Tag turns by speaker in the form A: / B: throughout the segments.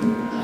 A: Thank you.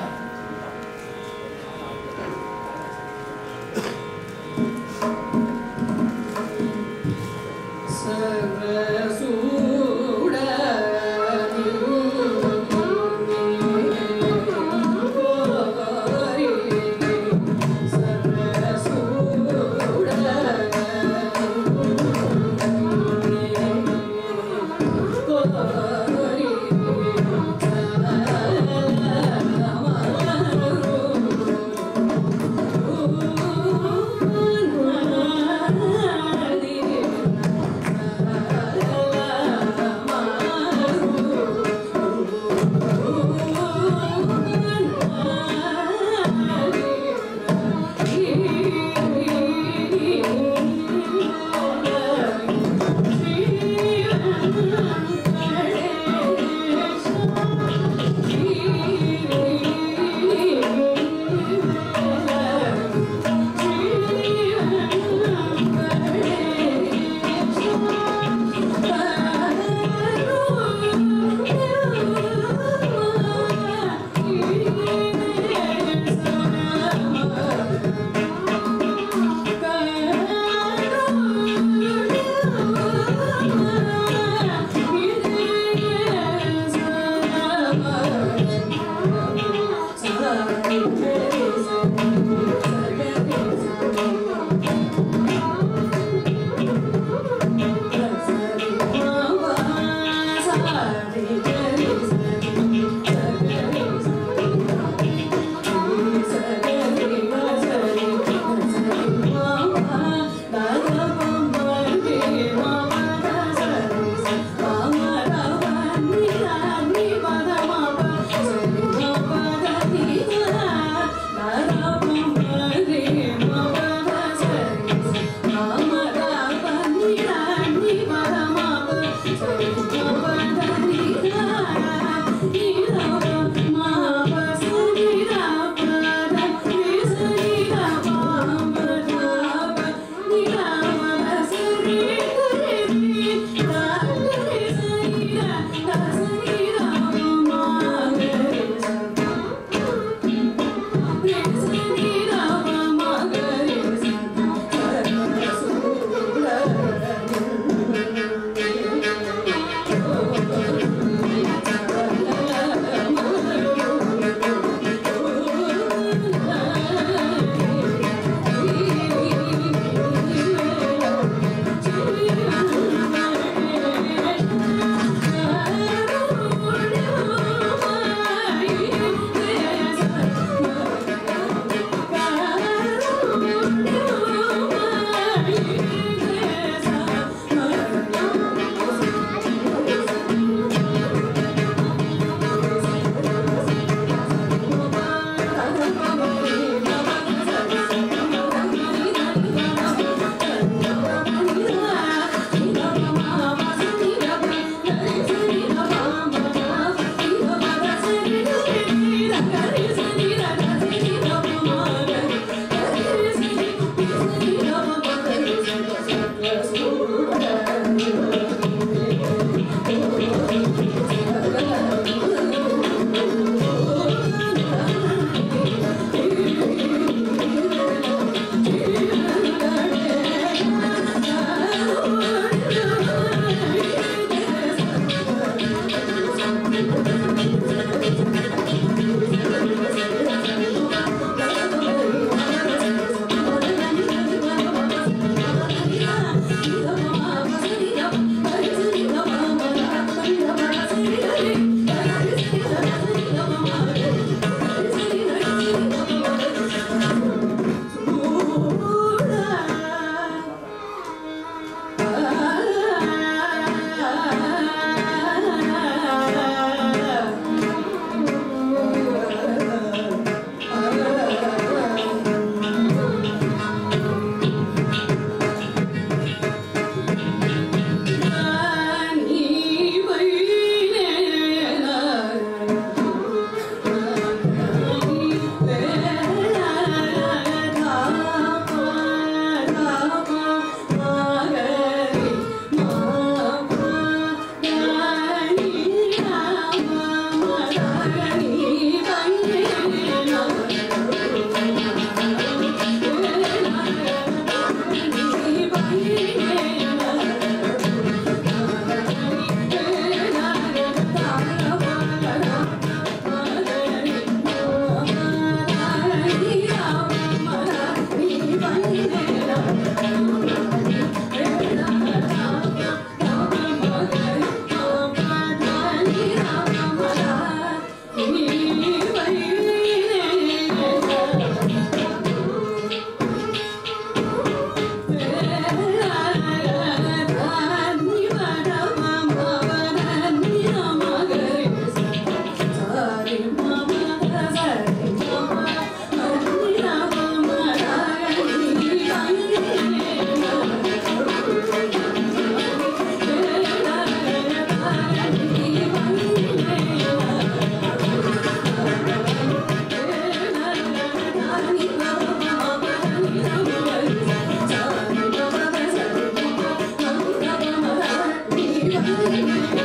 A: Gracias.